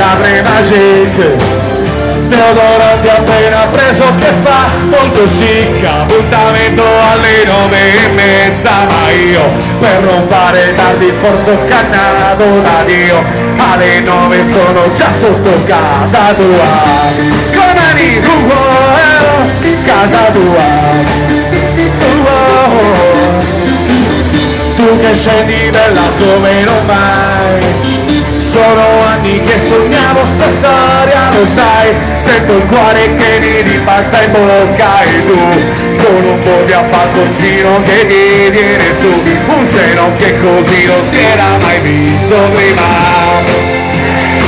apre la gente. Teodoro ti ha appena preso che fa? Molto chic appuntamento alle nove e mezza ma io per non fare tardi forse ho cannato da Dio. Alle nove sono già sotto casa tua. Con mani uh, casa tua. Tu che scendi bella come non mai sono anni che sognavo sta storia, lo sai. Sento il cuore che mi ribalza in bocca e tu Con un po' di appalconcino che ti viene su Un seno che così non si era mai visto prima